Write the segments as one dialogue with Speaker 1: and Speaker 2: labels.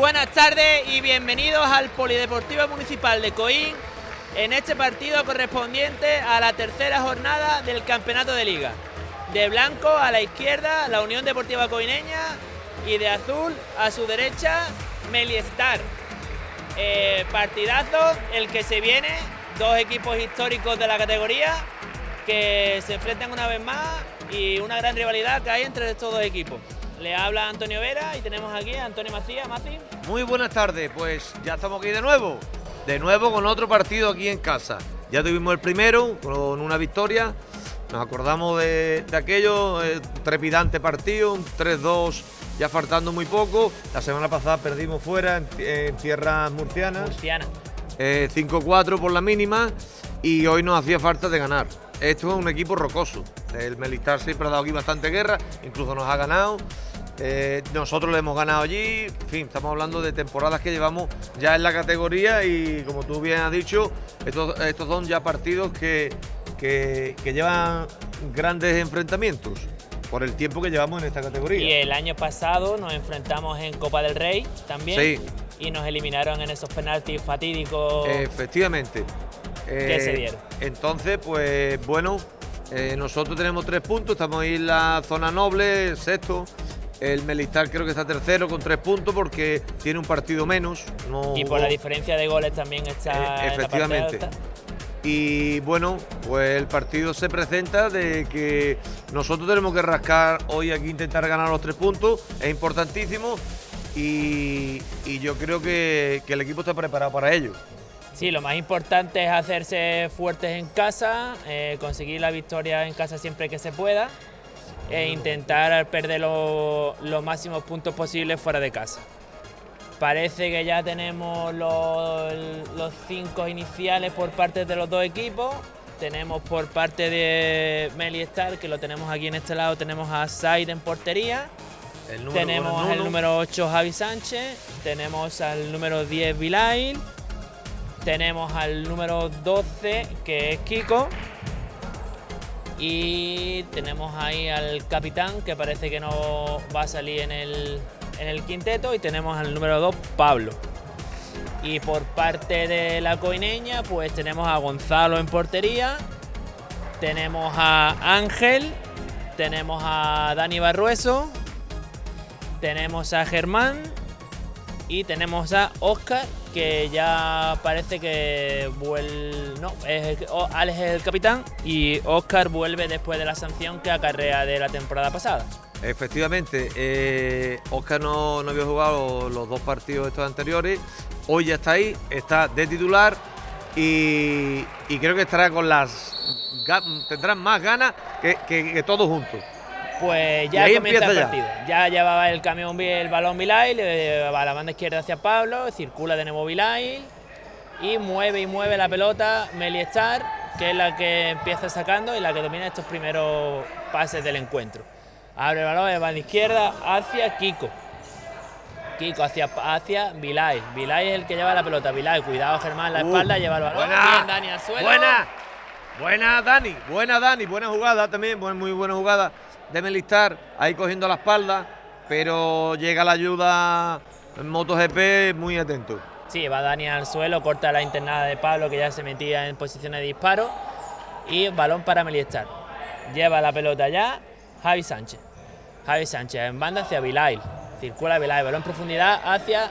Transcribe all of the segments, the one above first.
Speaker 1: Buenas tardes y bienvenidos al Polideportivo Municipal de Coín en este partido correspondiente a la tercera jornada del Campeonato de Liga. De blanco a la izquierda la Unión Deportiva Coineña y de azul a su derecha Meliestar. Eh, partidazo el que se viene, dos equipos históricos de la categoría que se enfrentan una vez más y una gran rivalidad que hay entre estos dos equipos. Le habla Antonio Vera y tenemos aquí a Antonio Macías. Maci.
Speaker 2: Muy buenas tardes, pues ya estamos aquí de nuevo. De nuevo con otro partido aquí en casa. Ya tuvimos el primero con una victoria. Nos acordamos de, aquello, eh, trepidante partido, un 3-2 ya faltando muy poco. La semana pasada perdimos fuera en, tierras murcianas.
Speaker 1: Murciana.
Speaker 2: 5-4 eh, por la mínima y hoy nos hacía falta de ganar. Esto es un equipo rocoso. El Melistar siempre ha dado aquí bastante guerra, incluso nos ha ganado. Eh, nosotros le hemos ganado allí, en fin, estamos hablando de temporadas que llevamos ya en la categoría y como tú bien has dicho, estos, estos son ya partidos que, que, llevan grandes enfrentamientos por el tiempo que llevamos en esta categoría.
Speaker 1: Y el año pasado nos enfrentamos en Copa del Rey también.
Speaker 2: Sí.
Speaker 1: Y nos eliminaron en esos penaltis fatídicos.
Speaker 2: Efectivamente.
Speaker 1: que se dieron.
Speaker 2: Entonces, pues bueno, eh, nosotros tenemos tres puntos, estamos ahí en la zona noble, sexto. El Melistar creo que está tercero con tres puntos porque tiene un partido menos.
Speaker 1: y por la diferencia de goles también está.
Speaker 2: Eh, efectivamente. y bueno, pues el partido se presenta de que nosotros tenemos que rascar hoy aquí, intentar ganar los tres puntos. Es importantísimo y, yo creo que, el equipo está preparado para ello.
Speaker 1: Sí, lo más importante es hacerse fuertes en casa, eh, conseguir la victoria en casa siempre que se pueda e intentar perder los máximos puntos posibles fuera de casa. Parece que ya tenemos los, cinco iniciales por parte de los dos equipos. Tenemos por parte de Meli Star, que lo tenemos aquí en este lado, tenemos a Said en portería. tenemos al número 8 Javi Sánchez, tenemos al número 10 Vilail, tenemos al número 12 que es Kiko y tenemos ahí al capitán que parece que no va a salir en el, quinteto. Y tenemos al número 2, Pablo. Y por parte de la coineña, pues tenemos a Gonzalo en portería. Tenemos a Ángel. Tenemos a Dani Barrueso. Tenemos a Germán. Y tenemos a Oscar que ya parece que vuelve. No, Alex es el capitán y Oscar vuelve después de la sanción que acarrea de la temporada pasada.
Speaker 2: Efectivamente, eh, Oscar no, no, había jugado los dos partidos estos anteriores. Hoy ya está ahí, está de titular y, creo que estará con las. tendrán más ganas que, que todos juntos
Speaker 1: pues ya comienza el partido. Ya. llevaba el camión el balón Vilail, va a la banda izquierda hacia Pablo, circula de nuevo Vilail y mueve y mueve la pelota Meliestar, que es la que empieza sacando y la que domina estos primeros pases del encuentro. Abre el balón de banda izquierda hacia Kiko. Kiko hacia, hacia Vilay. Vilay es el que lleva la pelota. Vilay, cuidado Germán, la espalda, lleva el balón.
Speaker 2: Buena, Bien, Dani al suelo. Buena, buena Dani, buena Dani, buena jugada también, muy buena jugada de Melistar ahí cogiendo la espalda, pero llega la ayuda en MotoGP muy atento.
Speaker 1: Sí, va Dani al suelo, corta la internada de Pablo que ya se metía en posiciones de disparo y balón para Melistar. Lleva la pelota ya Javi Sánchez. Javi Sánchez en banda hacia Vilail. Circula Vilail, balón en profundidad hacia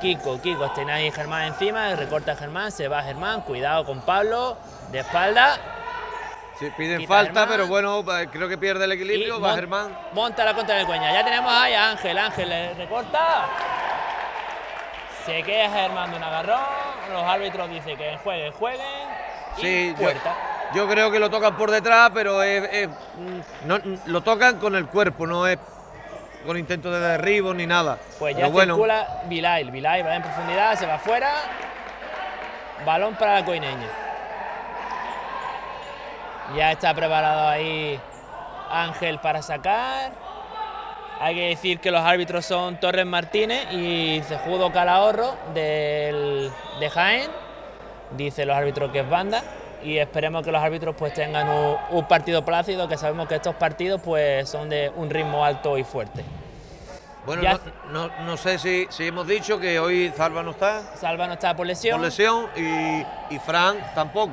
Speaker 1: Kiko. Kiko ahí Germán encima, recorta Germán, se va Germán, cuidado con Pablo, de espalda,
Speaker 2: Sí, piden falta, pero bueno, creo que pierde el equilibrio. va Germán.
Speaker 1: Monta la contra de Cueña. Ya tenemos ahí a Ángel. Ángel le recorta. Se queda Germán de un agarrón. Los árbitros dicen que jueguen, jueguen. Sí, puerta.
Speaker 2: Yo, creo que lo tocan por detrás, pero es, mm, no, lo tocan con el cuerpo, no es con intento de derribo ni nada.
Speaker 1: Pues ya
Speaker 2: bueno.
Speaker 1: circula Vilail. Vilail va en profundidad, se va afuera. Balón para la coineña. Ya está preparado ahí Ángel para sacar. Hay que decir que los árbitros son Torres Martínez y Cejudo Calahorro del, de Jaén. Dice los árbitros que es banda y esperemos que los árbitros pues tengan un, partido plácido, que sabemos que estos partidos pues son de un ritmo alto y fuerte.
Speaker 2: Bueno,
Speaker 1: Ya-
Speaker 2: no, no- no sé si, si hemos dicho que hoy Salva no está
Speaker 1: Salva no está por lesión.
Speaker 2: por lesión y, y Fran tampoco.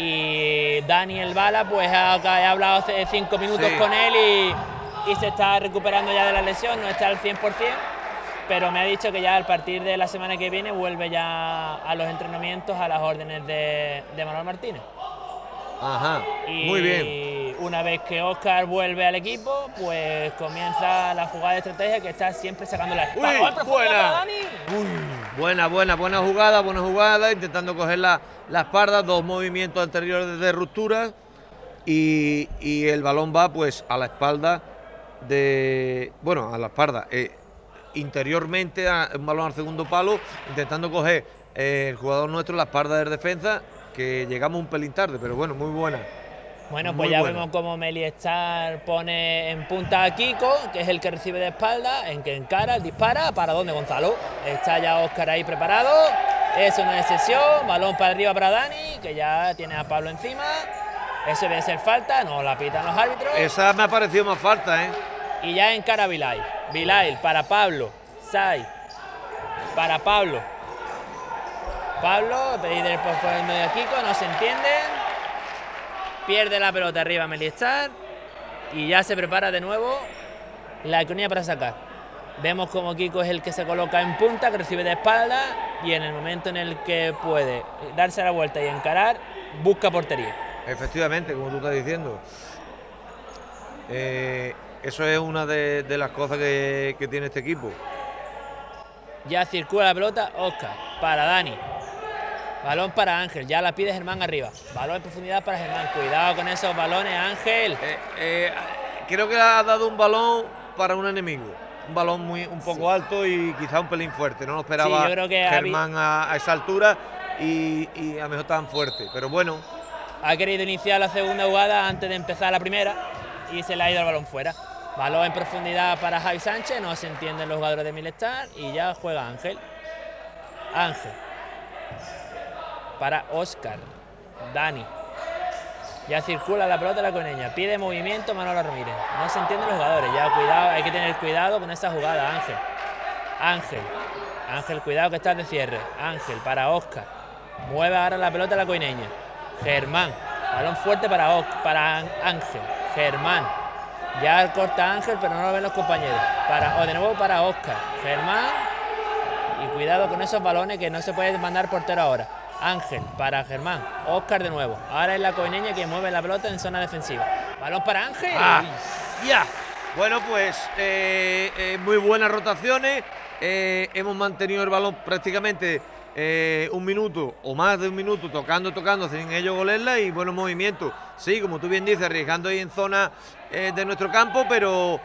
Speaker 1: Y Daniel Bala, pues he hablado hace cinco minutos
Speaker 2: Sí.
Speaker 1: con él y, y se está recuperando ya de la lesión, no está al 100%, pero me ha dicho que ya a partir de la semana que viene vuelve ya a los entrenamientos a las órdenes de, de Manuel Martínez.
Speaker 2: Ajá,
Speaker 1: Y
Speaker 2: muy bien.
Speaker 1: una vez que Oscar vuelve al equipo, pues comienza la jugada de estrategia que está siempre sacando la
Speaker 2: Uy,
Speaker 1: ¡Balón profundo
Speaker 2: buena.
Speaker 1: Dani!
Speaker 2: Buena, buena, buena jugada, buena jugada, intentando coger la, espalda, dos movimientos anteriores de ruptura y, y el balón va pues a la espalda de, bueno, a la espalda, eh, interiormente a un balón al segundo palo, intentando coger eh, el jugador nuestro la espalda del defensa, que llegamos un pelín tarde, pero bueno, muy buena.
Speaker 1: Bueno,
Speaker 2: Muy
Speaker 1: pues ya
Speaker 2: buena.
Speaker 1: vemos como Meliestar pone en punta a Kiko, que es el que recibe de espalda, en que encara, dispara, para dónde Gonzalo. Está ya Oscar ahí preparado. Eso no es sesión, balón para arriba para Dani, que ya tiene a Pablo encima. Eso debe ser falta, no la pitan los árbitros.
Speaker 2: Esa me ha parecido más falta, ¿eh?
Speaker 1: Y ya encara Vilail. Vilail para Pablo. Sai. Para Pablo. Pablo, pedir por fuera del medio de Kiko, no se entienden. Pierde la pelota arriba Meliestar. Y ya se prepara de nuevo la iconía para sacar. Vemos como Kiko es el que se coloca en punta, que recibe de espalda. Y en el momento en el que puede darse la vuelta y encarar, busca portería.
Speaker 2: Efectivamente, como tú estás diciendo. Eh, eso es una de, de las cosas que, que tiene este equipo.
Speaker 1: Ya circula la pelota, Oscar, para Dani. Balón para Ángel, ya la pide Germán arriba. Balón en profundidad para Germán. Cuidado con esos balones, Ángel.
Speaker 2: Eh, eh, creo que ha dado un balón para un enemigo. Un balón muy un poco alto y quizá un pelín fuerte. No lo esperaba
Speaker 1: yo creo que
Speaker 2: Germán a, a esa altura y, y a lo mejor tan fuerte. Pero bueno,
Speaker 1: Ha querido iniciar la segunda jugada antes de empezar la primera y se le ha ido el balón fuera. Balón en profundidad para Javi Sánchez, no se entienden los jugadores de Milestar y ya juega Ángel. Ángel. Para Oscar. Dani. Ya circula la pelota la coneña. Pide movimiento Manolo Ramírez. No se entienden los jugadores. Ya cuidado, hay que tener cuidado con esa jugada, Ángel. Ángel. Ángel, cuidado que estás de cierre. Ángel para Oscar. Mueve ahora la pelota la coineña. Germán. Balón fuerte para, Os- para Án- Ángel. Germán. Ya corta Ángel, pero no lo ven los compañeros. Para, o de nuevo para Oscar. Germán. Y cuidado con esos balones que no se puede mandar portero ahora. Ángel para Germán. Oscar de nuevo. Ahora es la coineña que mueve la pelota en zona defensiva. Balón para Ángel.
Speaker 2: Ah, ya. Bueno, pues eh, eh, muy buenas rotaciones. Eh, hemos mantenido el balón prácticamente un minuto o más de un minuto tocando, tocando, sin ellos golerla y buenos movimientos. Sí, como tú bien dices, arriesgando ahí en zona de nuestro campo, pero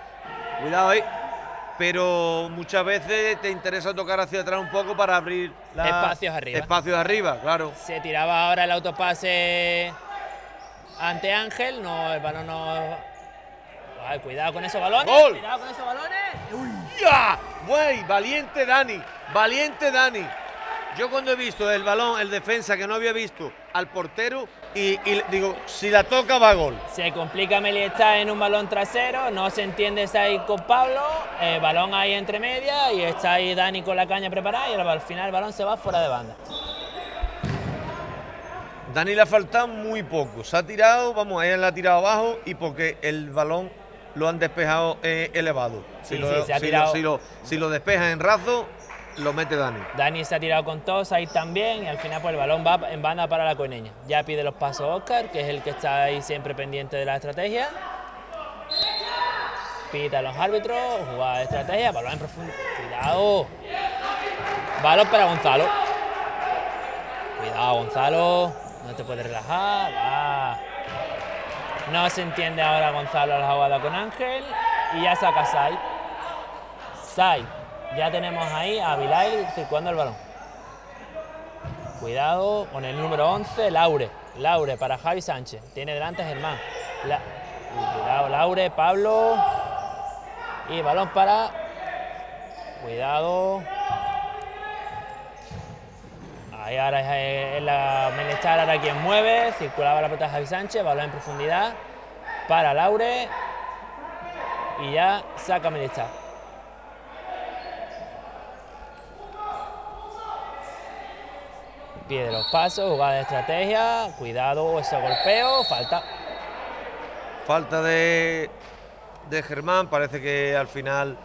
Speaker 2: cuidado ahí. Pero muchas veces te interesa tocar hacia atrás un poco para abrir la-
Speaker 1: Espacios arriba.
Speaker 2: Espacios arriba, claro.
Speaker 1: Se tiraba ahora el autopase ante Ángel. No, el balón no. Ay, cuidado con esos balones.
Speaker 2: ¡Gol!
Speaker 1: Cuidado con esos balones.
Speaker 2: ¡Ya! Güey, valiente Dani, valiente Dani. Yo cuando he visto el balón, el defensa que no había visto al portero y, digo, si la toca va a gol.
Speaker 1: Se complica Meliesta en un balón trasero. No se entiende está ahí con Pablo. El balón ahí entre medias. Y está ahí Dani con la caña preparada. Y al al final el balón se va fuera de banda.
Speaker 2: Dani le ha faltado muy poco. Se ha tirado, vamos, él la ha tirado abajo y porque el balón lo han despejado eh, elevado.
Speaker 1: Sí,
Speaker 2: si, lo,
Speaker 1: se ha
Speaker 2: si lo-
Speaker 1: tirado.
Speaker 2: si lo- si lo despeja en razo, lo mete Dani.
Speaker 1: Dani se ha tirado con todos ahí también y al final pues el balón va en banda para la coineña. Ya pide los pasos Oscar, que es el que está ahí siempre pendiente de la estrategia. Pita a los árbitros, jugada de estrategia, balón en profundo. Cuidado. Balón para Gonzalo. Cuidado Gonzalo, no te puedes relajar. No se entiende ahora Gonzalo la jugada con Ángel y ya saca Sai. Sai. Ya tenemos ahí a Vilail circulando el balón. Cuidado con el número 11, Laure. Laure para Javi Sánchez. Tiene delante Germán. Cuidado, Laure, Pablo. Y balón para. Cuidado. Ahí ahora es, es la Menestar ahora quien mueve. Circulaba la pelota Javi Sánchez. Balón en profundidad. Para Laure. Y ya saca Menestar. Pide los pasos, jugada de estrategia, cuidado, ese golpeo, falta.
Speaker 2: Falta de, de Germán, parece que al final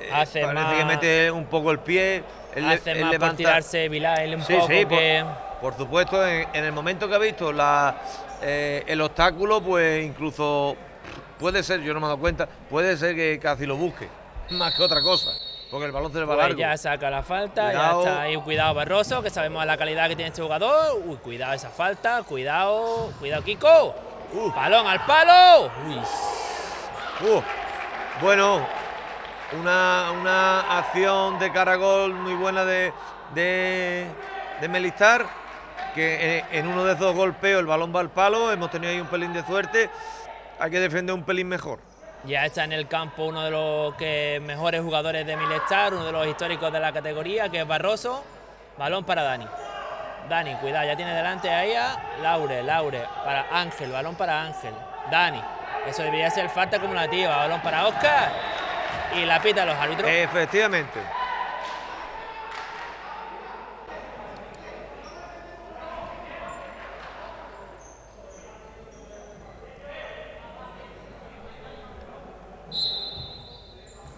Speaker 2: eh,
Speaker 1: Hace
Speaker 2: parece
Speaker 1: más-
Speaker 2: que mete un poco el pie. Él,
Speaker 1: Hace
Speaker 2: él
Speaker 1: más por tirarse Vilay un
Speaker 2: Sí,
Speaker 1: poco
Speaker 2: sí, por, por supuesto, en, en el momento que ha visto la, eh, el obstáculo, pues incluso puede ser, yo no me he dado cuenta, puede ser que casi lo busque, más que otra cosa, porque el balón se le va
Speaker 1: Pues
Speaker 2: largo.
Speaker 1: ya saca la falta,
Speaker 2: Cuidado.
Speaker 1: ya está ahí. Cuidado Barroso, que sabemos la calidad que tiene este jugador. Uy, cuidado esa falta, cuidado, cuidado Kiko.
Speaker 2: Uh.
Speaker 1: Balón al palo. Uy,
Speaker 2: Uh, bueno, una, una acción de caragol muy buena de, de, de Melistar, que en, en uno de esos golpeos el balón va al palo, hemos tenido ahí un pelín de suerte, hay que defender un pelín mejor.
Speaker 1: Ya está en el campo uno de los mejores jugadores de Milestar, uno de los históricos de la categoría, que es Barroso. Balón para Dani. Dani, cuidado, ya tiene delante ahí a Laure, Laure, para Ángel, balón para Ángel. Dani, eso debería ser falta acumulativa, balón para Oscar. Y la pita los árbitros.
Speaker 2: Efectivamente.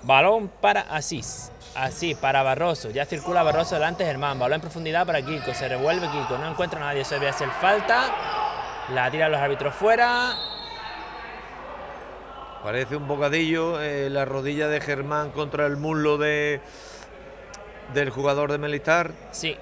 Speaker 1: Balón para Asís. Así, para Barroso. Ya circula Barroso delante Germán. Balón en profundidad para Kiko. Se revuelve Kiko. No encuentra a nadie. Eso debe ser falta. La tiran los árbitros fuera.
Speaker 2: Parece un bocadillo eh, la rodilla de Germán contra el muslo de, del jugador de Melistar.
Speaker 1: Sí.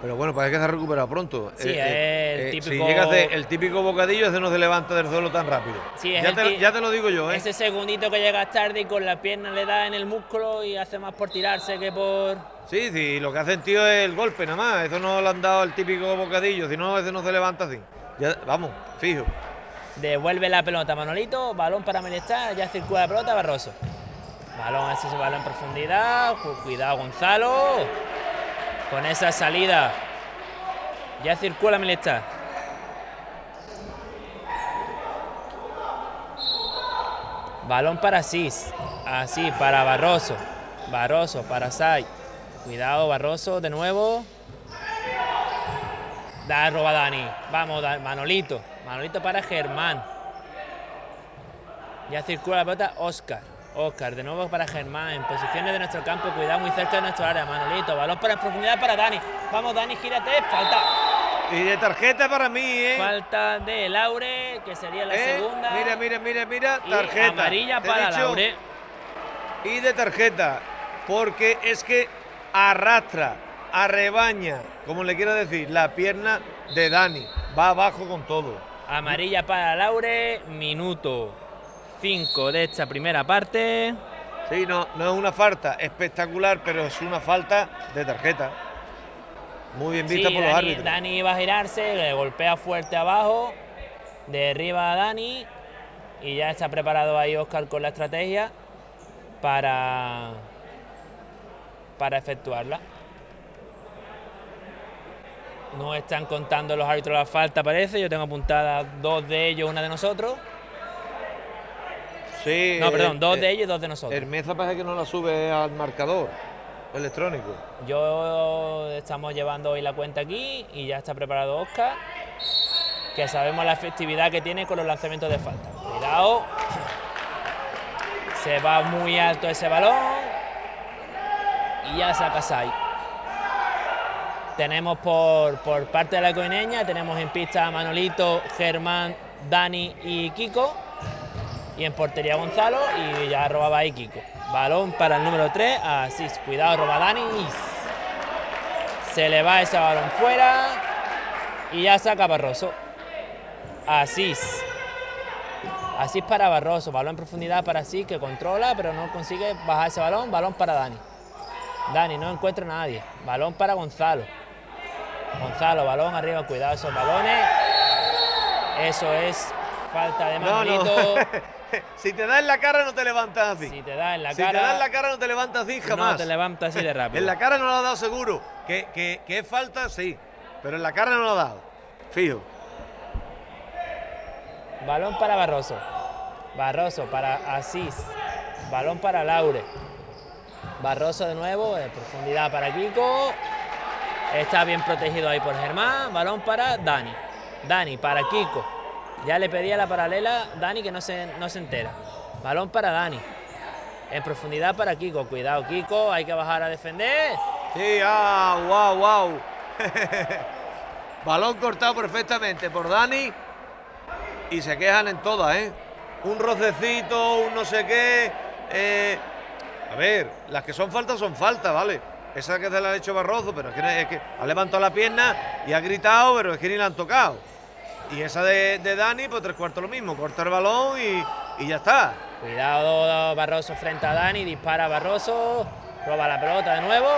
Speaker 2: Pero bueno, parece que se ha recuperado pronto.
Speaker 1: Sí, es el
Speaker 2: Si
Speaker 1: típico-
Speaker 2: llega a hacer el típico bocadillo, ese no se levanta del suelo tan rápido.
Speaker 1: Sí, es
Speaker 2: ya, te,
Speaker 1: ti-
Speaker 2: ya te lo digo yo, ¿eh?
Speaker 1: Ese segundito que llega tarde y con la pierna le da en el músculo y hace más por tirarse que por.
Speaker 2: Sí, sí, lo que ha sentido es el golpe nada más. Eso no le han dado el típico bocadillo, si no, ese no se levanta así. Ya, vamos, fijo.
Speaker 1: Devuelve la pelota Manolito. Balón para Melestar. Ya circula la pelota Barroso. Balón, ese balón en profundidad. Cu- Cuidado Gonzalo. Con esa salida. Ya circula Melestar. Balón para Asís. Así, para Barroso. Barroso, para Sai. Cuidado, Barroso, de nuevo. Da roba Dani. Vamos, Manolito. Manolito para Germán. Ya circula la pelota Oscar. Oscar, de nuevo para Germán. En posiciones de nuestro campo. Cuidado, muy cerca de nuestro área. Manolito. Balón para profundidad para Dani. Vamos, Dani, gírate. Falta.
Speaker 2: Y de tarjeta para mí, ¿eh?
Speaker 1: Falta de Laure, que sería la
Speaker 2: ¿Eh?
Speaker 1: segunda.
Speaker 2: Mira, mira, mira, mira,
Speaker 1: Y
Speaker 2: tarjeta.
Speaker 1: amarilla para
Speaker 2: dicho,
Speaker 1: Laure.
Speaker 2: Y de tarjeta, porque es que arrastra, arrebaña, como le quiero decir, la pierna de Dani. Va abajo con todo.
Speaker 1: Amarilla para Laure. Minuto 5 de esta primera parte.
Speaker 2: Sí, no, no es una falta espectacular, pero es una falta de tarjeta. Muy bien vista
Speaker 1: Sí,
Speaker 2: por los
Speaker 1: Dani,
Speaker 2: árbitros.
Speaker 1: Dani va a girarse, le golpea fuerte abajo, derriba a Dani y ya está preparado ahí Oscar con la estrategia para, para efectuarla. No están contando los árbitros la falta, parece. Yo tengo apuntadas dos de ellos, una de nosotros.
Speaker 2: Sí,
Speaker 1: No,
Speaker 2: eh,
Speaker 1: perdón, dos
Speaker 2: eh,
Speaker 1: de ellos y dos de nosotros.
Speaker 2: Hermeza parece que no la sube al marcador electrónico.
Speaker 1: Yo estamos llevando hoy la cuenta aquí y ya está preparado Oscar, que sabemos la efectividad que tiene con los lanzamientos de falta. Cuidado. Se va muy alto ese balón y ya saca Sai. Tenemos por, por parte de la coineña, tenemos en pista a Manolito, Germán, Dani y Kiko. Y en portería Gonzalo y ya robaba ahí Kiko. Balón para el número 3, Asís. Cuidado, roba Dani. Se le va ese balón fuera. Y ya saca Barroso. Asís. Asís para Barroso. Balón en profundidad para Asís que controla, pero no consigue bajar ese balón. Balón para Dani. Dani no encuentra a nadie. Balón para Gonzalo. Gonzalo, balón arriba. Cuidado esos balones. Eso es falta de
Speaker 2: No, no. Si te da en la cara no te levantas así.
Speaker 1: Si te da en la
Speaker 2: si
Speaker 1: cara,
Speaker 2: te da en la cara no te levantas así jamás.
Speaker 1: no te levantas así de rápido.
Speaker 2: En la cara no lo ha dado seguro. Que, que, que es falta, sí. Pero en la cara no lo ha dado. Fijo.
Speaker 1: Balón para Barroso. Barroso para Asís. Balón para Laure. Barroso de nuevo, en profundidad para Kiko. Está bien protegido ahí por Germán. Balón para Dani. Dani para Kiko. Ya le pedía la paralela Dani que no se, no se entera. Balón para Dani. En profundidad para Kiko. Cuidado, Kiko. Hay que bajar a defender.
Speaker 2: Sí, ah, wow, wow. Balón cortado perfectamente por Dani. Y se quejan en todas, ¿eh? Un rocecito, un no sé qué. eh, a ver, las que son faltas son faltas, ¿vale? Esa que se la ha hecho Barroso, pero que, es que ha levantado la pierna y ha gritado, pero es que ni la han tocado. Y esa de, Dani, pues tres cuartos lo mismo, corta el balón y, y ya está.
Speaker 1: Cuidado Barroso frente a Dani. Dispara Barroso. Roba la pelota de nuevo.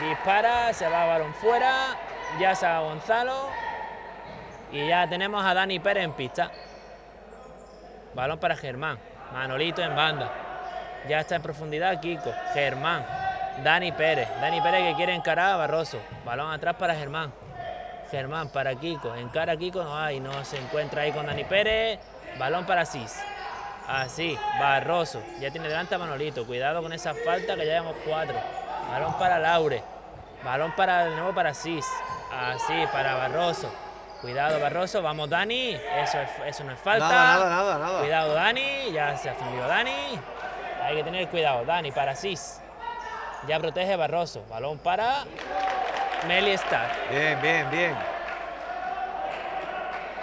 Speaker 1: Dispara. Se va balón fuera. Ya se va Gonzalo. Y ya tenemos a Dani Pérez en pista. Balón para Germán. Manolito en banda. Ya está en profundidad Kiko. Germán. Dani Pérez. Dani Pérez que quiere encarar a Barroso. Balón atrás para Germán. Germán para Kiko. Encara a Kiko. No hay. No se encuentra ahí con Dani Pérez. Balón para Cis. Así. Barroso. Ya tiene delante a Manolito. Cuidado con esa falta que ya llevamos cuatro. Balón para Laure. Balón para de nuevo para Cis. Así. Para Barroso. Cuidado Barroso. Vamos Dani. Eso, es- eso no es falta.
Speaker 2: Nada, nada, nada, nada.
Speaker 1: Cuidado Dani, ya se ha fundido Dani. Hay que tener cuidado. Dani para Cis. Ya protege Barroso. Balón para Meli Star.
Speaker 2: Bien, bien, bien.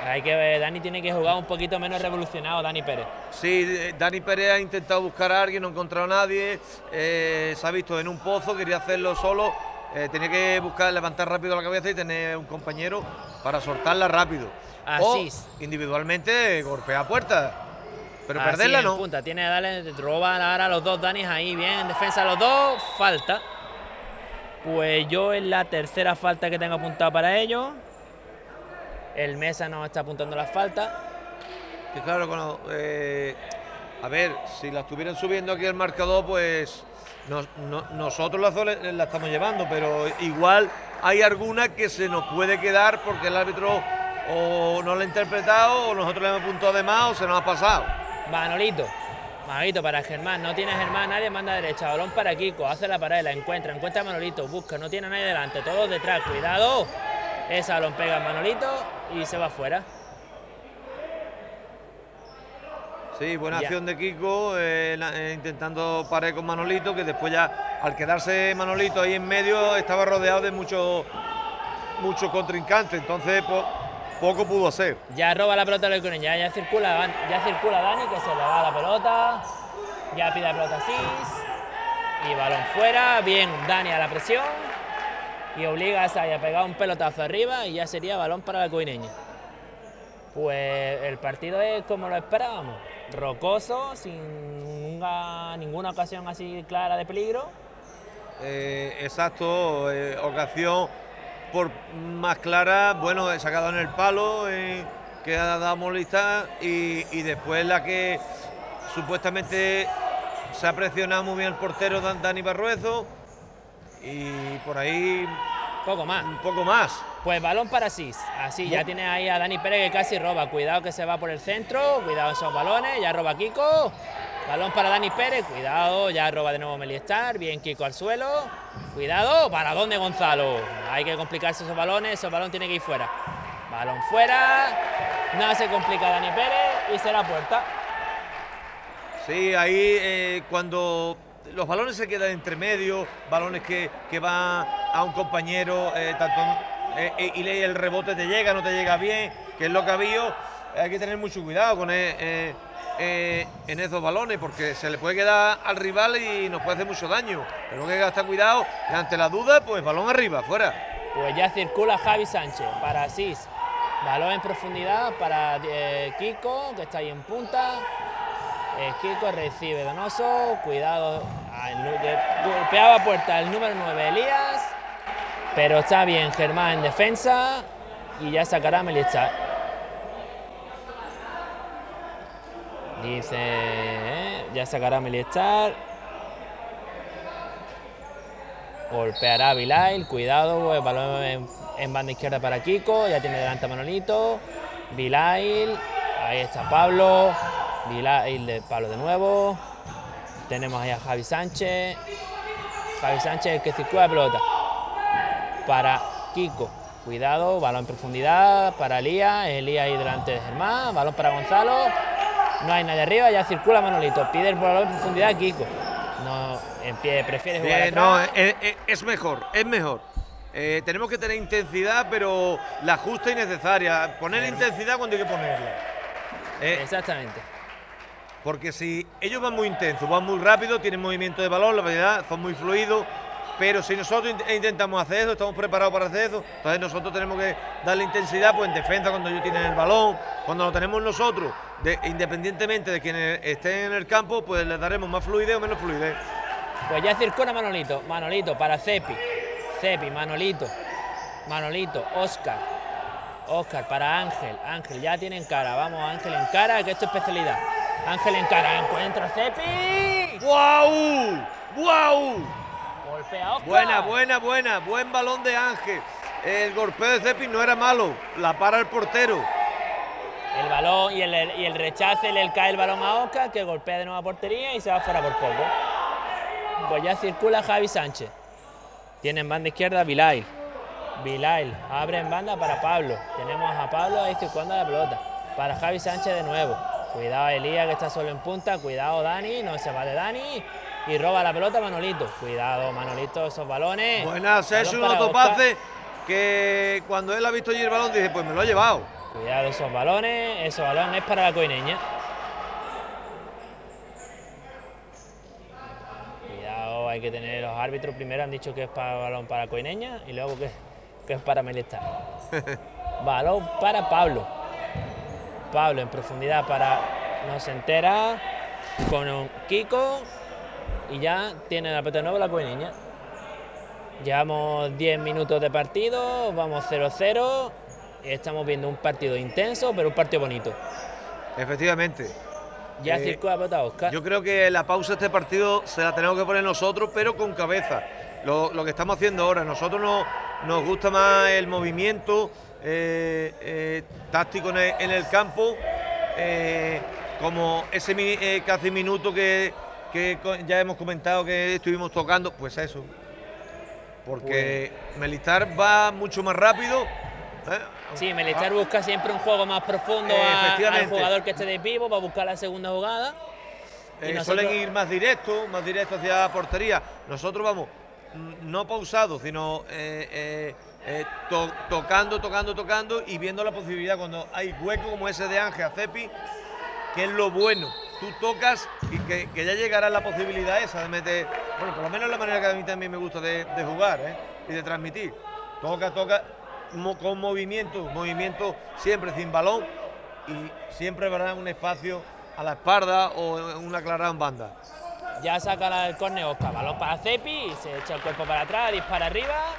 Speaker 1: Hay que ver, Dani tiene que jugar un poquito menos revolucionado, Dani Pérez.
Speaker 2: Sí, eh, Dani Pérez ha intentado buscar a alguien, no ha encontrado a nadie, eh, se ha visto en un pozo, quería hacerlo solo, eh, tenía que buscar, levantar rápido la cabeza y tener un compañero para soltarla rápido.
Speaker 1: Así
Speaker 2: O, individualmente golpea puertas, pero
Speaker 1: Así,
Speaker 2: perderla no.
Speaker 1: punta. Tiene que darle, roba ahora a los dos Danis ahí, bien, en defensa los dos, falta. Pues yo en la tercera falta que tengo apuntado para ellos. El Mesa no está apuntando las faltas.
Speaker 2: Que claro, cuando, eh, a ver, si la estuvieran subiendo aquí el marcador, pues nos- no- nosotros la, la estamos llevando, pero igual hay alguna que se nos puede quedar porque el árbitro o no la ha interpretado o nosotros le hemos apuntado de más o se nos ha pasado.
Speaker 1: Manolito. Manolito para Germán. No tiene Germán, nadie manda derecha. Balón para Kiko. Hace la paralela. Encuentra. Encuentra a Manolito. Busca. No tiene a nadie delante. Todos detrás. Cuidado. Ese balón pega a Manolito y se va afuera.
Speaker 2: Sí, buena
Speaker 1: Ya.
Speaker 2: acción de Kiko, eh, la- eh, intentando parar con Manolito, que después ya, al quedarse Manolito ahí en medio, estaba rodeado de muchos muchos contrincantes, entonces po- poco pudo hacer.
Speaker 1: Ya roba la pelota el ya, ya circula, ya circula Dani que se le va la pelota. Ya pide la pelota Sis. Y balón fuera. Bien, Dani a la presión. Y obliga a Sai a pegar un pelotazo arriba y ya sería balón para la coineña. Pues el partido es como lo esperábamos. Rocoso, sin ninguna, ninguna ocasión así clara de peligro.
Speaker 2: Eh, exacto, eh, ocasión por más clara, bueno, he sacado en el palo, eh, que ha dado y, y después la que supuestamente se ha presionado muy bien el portero Dan- Dani Barruezo, y por ahí
Speaker 1: Poco más.
Speaker 2: un poco más.
Speaker 1: Pues balón para Sis. Así, ya tiene ahí a Dani Pérez que casi roba. Cuidado que se va por el centro. Cuidado esos balones. Ya roba Kiko. Balón para Dani Pérez. Cuidado. Ya roba de nuevo Meliestar. Bien Kiko al suelo. Cuidado. ¿Para dónde Gonzalo? Hay que complicarse esos balones. Esos balón tiene que ir fuera. Balón fuera. No se complica Dani Pérez. Y será puerta.
Speaker 2: Sí, ahí eh, cuando los balones se quedan entre medio, balones que, que van a un compañero, eh, tanto, eh, eh, y el rebote te llega, no te llega bien, que es lo que ha habido, hay que tener mucho cuidado con eh, eh, en esos balones, porque se le puede quedar al rival y nos puede hacer mucho daño. Tenemos que gastar cuidado y ante la duda, pues balón arriba, fuera.
Speaker 1: Pues ya circula Javi Sánchez para Sis. Balón en profundidad para eh, Kiko, que está ahí en punta. Eh, Kiko recibe Donoso. Cuidado. golpeaba puerta el número 9, Elías. Pero está bien Germán en defensa. Y ya sacará Melizar. Dice. eh, ya sacará Melizar. Golpeará a Vilail, cuidado, el balón en, en banda izquierda para Kiko, ya tiene delante a Manolito. Vilail, ahí está Pablo. Vilail de Pablo de nuevo. Tenemos ahí a Javi Sánchez. Javi Sánchez el que circula la pelota. Para Kiko. Cuidado, balón en profundidad para Elías. Elías ahí delante de Germán. Balón para Gonzalo. No hay nadie arriba, ya circula Manolito. Pide el balón en profundidad Kiko. No, en pie, prefiere jugar.
Speaker 2: Eh, no, eh, eh, es mejor, es mejor. Eh, tenemos que tener intensidad, pero la justa y necesaria. Poner intensidad cuando hay que ponerla. Eh,
Speaker 1: Exactamente.
Speaker 2: porque si ellos van muy intensos, van muy rápido, tienen movimiento de balón, la verdad, son muy fluidos. Pero si nosotros int- intentamos hacer eso, estamos preparados para hacer eso, entonces nosotros tenemos que darle intensidad pues, en defensa cuando ellos tienen el balón, cuando lo tenemos nosotros, de- independientemente de quienes estén en el campo, pues les daremos más fluidez o menos fluidez.
Speaker 1: Pues ya circula Manolito. Manolito para Cepi. Cepi, Manolito. Manolito, Oscar. Oscar para Ángel. Ángel ya tiene en cara. Vamos, Ángel en cara, que esto es especialidad. Ángel en cara. Encuentra a Cepi.
Speaker 2: ¡Guau! ¡Guau!
Speaker 1: Golpea Oscar.
Speaker 2: Buena, buena, buena. Buen balón de Ángel. El golpeo de Cepi no era malo. La para el portero.
Speaker 1: El balón y el, y el rechace le cae el balón a Oscar, que golpea de nuevo a portería y se va fuera por poco. Pues ya circula Javi Sánchez. Tiene en banda izquierda Vilail. Vilail abre en banda para Pablo. Tenemos a Pablo ahí circulando la pelota. Para Javi Sánchez de nuevo. Cuidado Elías que está solo en punta. Cuidado Dani, no se va de Dani. Y roba la pelota Manolito. Cuidado Manolito, esos balones.
Speaker 2: Buena,
Speaker 1: Balón
Speaker 2: Sergio, un autopase que cuando él ha visto allí el balón dice, pues me lo ha llevado.
Speaker 1: Cuidado esos balones, esos balones es para la coineña. Cuidado, hay que tener los árbitros primero han dicho que es para balón para coineña y luego que, que es para Melestar. balón para Pablo. Pablo en profundidad para no se entera con un Kiko y ya tiene la pelota de nuevo la coineña. Llevamos 10 minutos de partido, vamos 0-0. Estamos viendo un partido intenso, pero un partido bonito.
Speaker 2: Efectivamente.
Speaker 1: Ya
Speaker 2: Eh,
Speaker 1: circula la pelota Oscar.
Speaker 2: Yo creo que la pausa de este partido se la tenemos que poner nosotros, pero con cabeza. Lo, lo que estamos haciendo ahora, nosotros no, nos gusta más el movimiento eh, eh, táctico en el, en el campo, eh, como ese casi minuto que, que ya hemos comentado que estuvimos tocando, pues eso. Porque Melistar va mucho más rápido. ¿eh?
Speaker 1: Sí, Melestar busca siempre un juego más profundo
Speaker 2: Eh,
Speaker 1: a- al jugador que esté de vivo para buscar la segunda jugada. Y
Speaker 2: Eh,
Speaker 1: nosotros-
Speaker 2: Suelen ir más directo, más directo hacia la portería. Nosotros vamos no pausados, sino eh, eh, eh, to- tocando, tocando, tocando y viendo la posibilidad cuando hay hueco como ese de Ángel a Cepi, que es lo bueno. Tú tocas y que, ya llegará la posibilidad esa de meter, bueno, por lo menos la manera que a mí también me gusta de, jugar ¿eh? y de transmitir. Toca, toca con movimiento, movimiento siempre sin balón y siempre habrá un espacio a la espalda o una clara en banda.
Speaker 1: Ya saca del córner Oscar. Balón para Cepi, se echa el cuerpo para atrás, dispara arriba.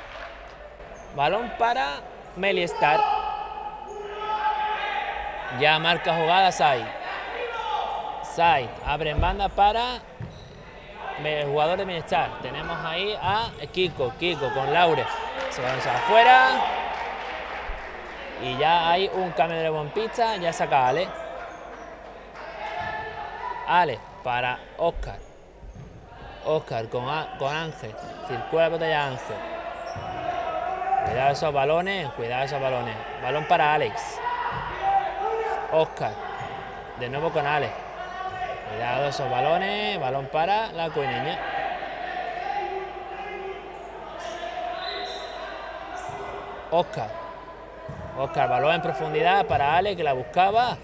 Speaker 1: Balón para Meliestar. Ya marca jugada Sai. Sai abre en banda para el jugador de Meliestar. Tenemos ahí a Kiko, Kiko con Laure. Se va a afuera. Y ya hay un cambio de buen pista, ya saca Ale. Ale para Oscar. Oscar con, con Ángel. Circula la botella Ángel. Cuidado esos balones, cuidado esos balones. Balón para Alex. Oscar. De nuevo con Alex. Cuidado esos balones. Balón para la coineña. Oscar. Oscar, balón en profundidad para Ale que la buscaba.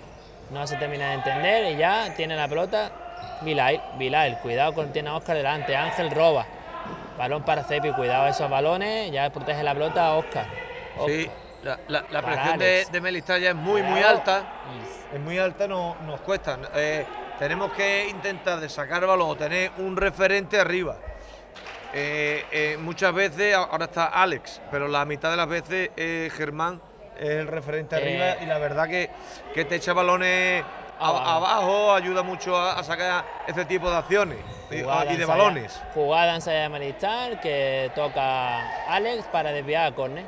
Speaker 1: No se termina de entender y ya tiene la pelota. Vilail, Vilail, cuidado con tiene a Oscar delante. Ángel roba. Balón para Cepi, cuidado esos balones. Ya protege la pelota a Oscar.
Speaker 2: Sí, la, la- la
Speaker 1: Para
Speaker 2: presión de, de Melistar ya es muy, muy alta. Es muy alta, no, nos cuesta. Eh, tenemos que intentar de sacar balón o tener un referente arriba. Eh, eh, muchas veces, ahora está Alex, pero la mitad de las veces eh, Germán es el referente arriba y la verdad que, que te echa balones a-
Speaker 1: Abajo.
Speaker 2: ayuda mucho a, a sacar ese tipo de acciones y,
Speaker 1: Jugada
Speaker 2: y de balones.
Speaker 1: Jugada ensayada de Maristar que toca Alex para desviar a córner.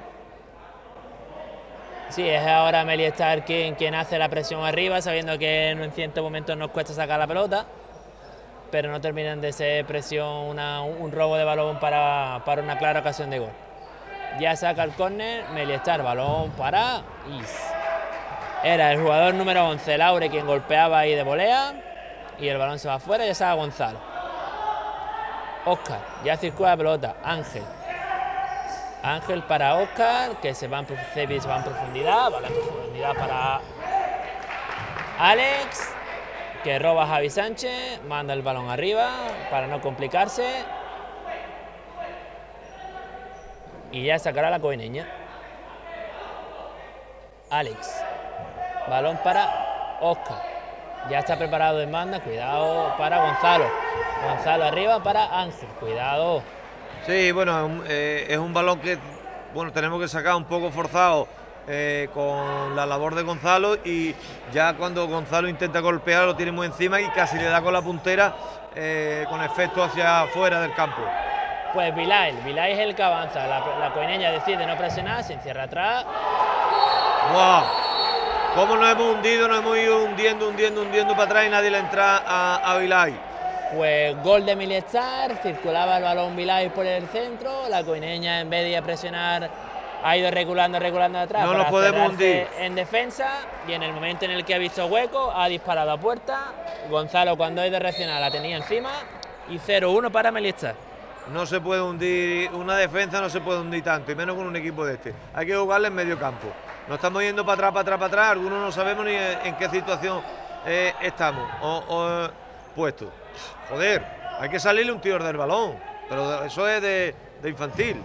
Speaker 1: Sí, es ahora Meliestar quien, quien hace la presión arriba, sabiendo que en ciertos momentos nos cuesta sacar la pelota. pero no terminan de ser presión, un robo de balón para, una clara ocasión de gol. Ya saca el córner, Meliestar, balón para Is. Era el jugador número 11, Laure, quien golpeaba ahí de volea y el balón se va afuera y ya saca Gonzalo. Oscar, ya circula la pelota, Ángel. Ángel para Oscar, que se va en, se va en profundidad, profundidad para Alex, que roba a Javi Sánchez, manda el balón arriba para no complicarse. Y ya sacará la coineña. Alex. Balón para Oscar. Ya está preparado en. Cuidado para Gonzalo. Gonzalo arriba para Ángel. Cuidado.
Speaker 2: Sí, bueno, eh, es un balón que bueno, tenemos que sacar un poco forzado eh, con la labor de Gonzalo y ya cuando Gonzalo intenta golpear lo tiene muy encima y casi le da con la puntera eh, con efecto hacia afuera del campo.
Speaker 1: Pues Vilay, Vilay es el que avanza, la, la coineña decide no presionar, se encierra atrás.
Speaker 2: ¡Wow! ¿Cómo nos hemos hundido? Nos hemos ido hundiendo, hundiendo, hundiendo para atrás y nadie le entra a, a Vilay.
Speaker 1: Pues gol de Miliestar, circulaba el balón Vilay por el centro, la coineña en vez de presionar ha ido reculando, reculando atrás.
Speaker 2: No lo podemos hundir.
Speaker 1: En defensa y en el momento en el que ha visto hueco ha disparado a puerta. Gonzalo cuando ha ido a reaccionar la tenía encima y 0-1 para Melista.
Speaker 2: No se puede hundir, una defensa no se puede hundir tanto, y menos con un equipo de este. Hay que jugarle en medio campo. Nos estamos yendo para atrás, para atrás, para atrás. Algunos no sabemos ni en qué situación eh, estamos o, puesto. Joder, hay que salirle un tiro del balón. Pero eso es de, de infantil.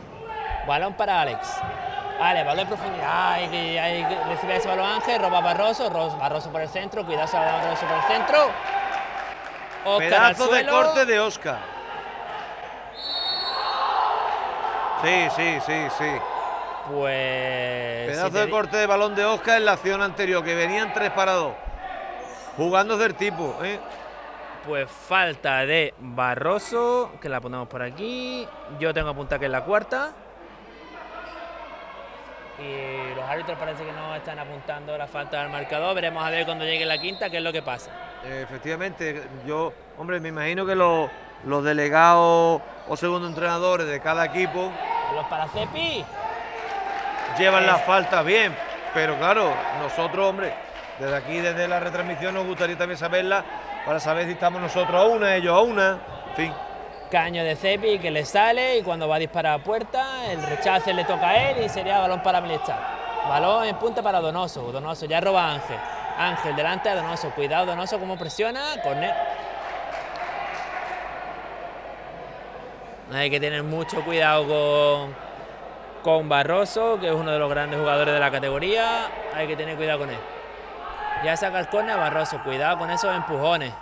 Speaker 1: Balón para Alex. Vale, balón en profundidad. Hay que, hay que recibir ese balón Ángel, roba Barroso, Barroso por el centro, cuidado se Barroso por el centro.
Speaker 2: Oscar Pedazo de corte de Oscar. Sí, sí, sí, sí.
Speaker 1: Pues.
Speaker 2: Pedazo de corte de balón de Oscar en la acción anterior, que venían tres parados. Jugando del tipo, ¿eh?
Speaker 1: Pues falta de Barroso, que la ponemos por aquí. Yo tengo apuntada que es la cuarta y los árbitros parece que no están apuntando la falta del marcador. Veremos a ver cuando llegue la quinta qué es lo que pasa.
Speaker 2: efectivamente, yo, hombre, me imagino que los, los delegados o segundo entrenadores de cada equipo.
Speaker 1: Los para Cepi.
Speaker 2: Llevan la falta bien, pero claro, nosotros, hombre, desde aquí, desde la retransmisión, nos gustaría también saberla para saber si estamos nosotros a una, ellos a una, en fin.
Speaker 1: Caño de Cepi que le sale y cuando va a disparar a puerta, el rechace le toca a él y sería balón para Melechar. Balón en punta para Donoso. Donoso ya roba a Ángel. Ángel delante de Donoso. Cuidado Donoso como presiona. Corner. Hay que tener mucho cuidado con, con Barroso, que es uno de los grandes jugadores de la categoría. Hay que tener cuidado con él. Ya saca el córner Barroso. Cuidado con esos empujones.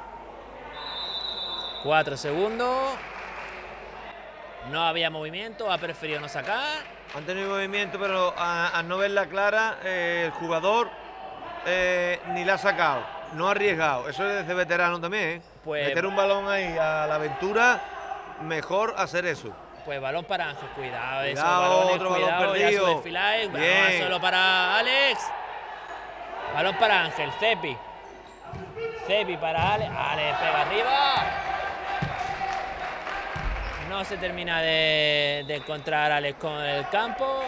Speaker 1: Cuatro segundos. No había movimiento, ha preferido no sacar.
Speaker 2: Han tenido movimiento, pero al no verla clara, eh, el jugador eh, ni la ha sacado. No ha arriesgado. Eso es de veterano también, ¿eh? Pues, Meter un balón ahí a la aventura, mejor hacer eso.
Speaker 1: Pues balón para Ángel, cuidado,
Speaker 2: cuidado eso, balones, otro balón perdido.
Speaker 1: Bien. solo para Alex. Balón para Ángel, Cepi. Cepi para Alex. Alex pega arriba. No se termina de, encontrar Alex con el campo.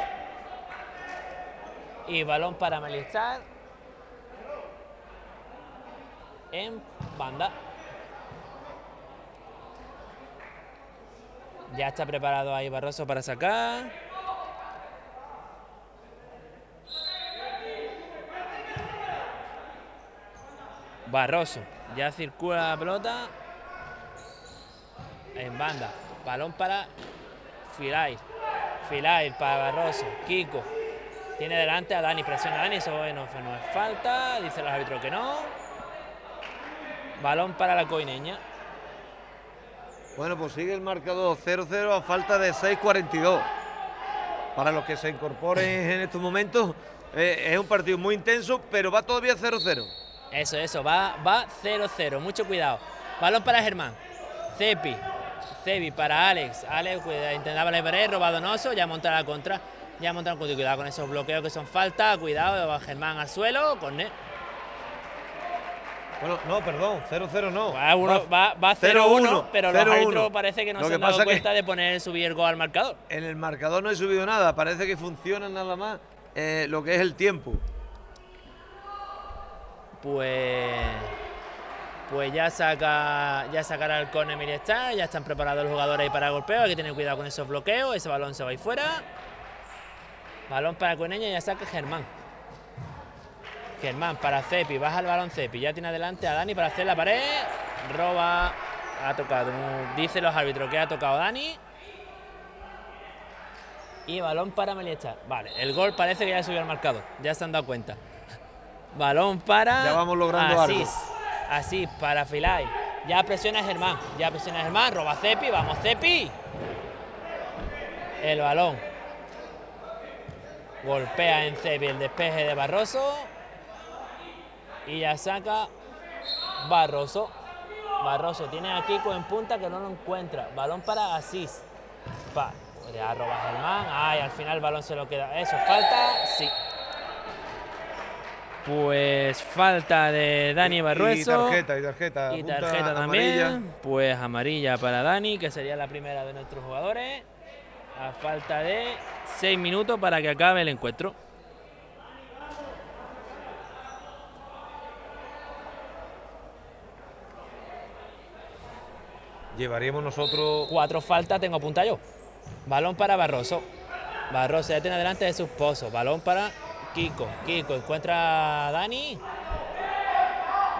Speaker 1: Y balón para Melizar. En banda. Ya está preparado ahí Barroso para sacar. Barroso. Ya circula la pelota. En banda. Balón para Filay. Filay para Barroso. Kiko. Tiene delante a Dani. Presiona Dani. Eso no, no es falta. Dice el árbitro que no. Balón para la coineña.
Speaker 2: Bueno, pues sigue el marcador 0-0 a falta de 6-42. Para los que se incorporen en estos momentos, eh, es un partido muy intenso, pero va todavía 0-0.
Speaker 1: Eso, eso, va 0-0. Mucho cuidado. Balón para Germán. Cepi. Cebi para Alex. Alex intentaba la roba Donoso, ya monta la contra. Ya monta cuidado con esos bloqueos que son falta. Cuidado, va Germán al suelo. Con
Speaker 2: Bueno, no, perdón, 0-0 no.
Speaker 1: Va, uno, va, va 0-1, pero los árbitros parece que no
Speaker 2: Lo
Speaker 1: se
Speaker 2: que
Speaker 1: han dado cuenta de poner subir el gol al marcador.
Speaker 2: En el marcador no he subido nada, parece que funciona nada más eh, lo que es el tiempo.
Speaker 1: Pues. Pues ya saca. Ya sacará el córner Miliestar, ya están preparados los jugadores ahí para golpeo, hay que tener cuidado con esos bloqueos, ese balón se va ahí fuera. Balón para Coneña y ya saca Germán. Germán para Cepi, baja el balón Cepi, ya tiene adelante a Dani para hacer la pared. Roba, ha tocado, dice los árbitros que ha tocado Dani. Y balón para Meliestar. Vale, el gol parece que ya subió al marcador, ya se han dado cuenta. Balón para.
Speaker 2: Ya vamos logrando algo.
Speaker 1: Asís. Asís para Filay. Ya presiona Germán. Ya presiona Germán. Roba Cepi. Vamos, Cepi. El balón. Golpea en Cepi el despeje de Barroso. Y ya saca Barroso. Barroso tiene a Kiko en punta que no lo encuentra. Balón para Asís. Pa. Ya roba Germán. Ay, al final el balón se lo queda. Eso, falta. Sí. Pues falta de Dani Barrueso.
Speaker 2: Y tarjeta, y tarjeta.
Speaker 1: Y
Speaker 2: punta
Speaker 1: tarjeta también.
Speaker 2: amarilla.
Speaker 1: Pues amarilla para Dani, que sería la primera de nuestros jugadores. A falta de 6 minutos para que acabe el encuentro.
Speaker 2: Llevaríamos nosotros.
Speaker 1: Cuatro faltas tengo apunta yo. Balón para Barroso. Barroso ya tiene delante de sus pozos. Balón para Kiko. Kiko encuentra a Dani.